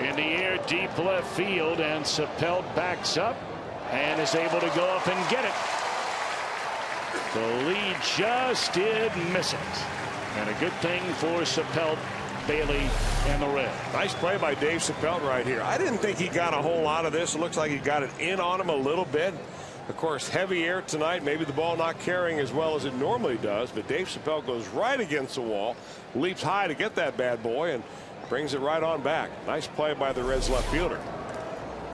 In the air deep left field and Sappelt backs up and is able to go up and get it. The lead just did miss it. And a good thing for Sappelt, Bailey, and the Red. Nice play by Dave Sappelt right here. I didn't think he got a whole lot of this. It looks like he got it in on him a little bit. Of course, heavy air tonight. Maybe the ball not carrying as well as it normally does. But Dave Sappelt goes right against the wall, leaps high to get that bad boy, and brings it right on back. Nice play by the Reds left fielder.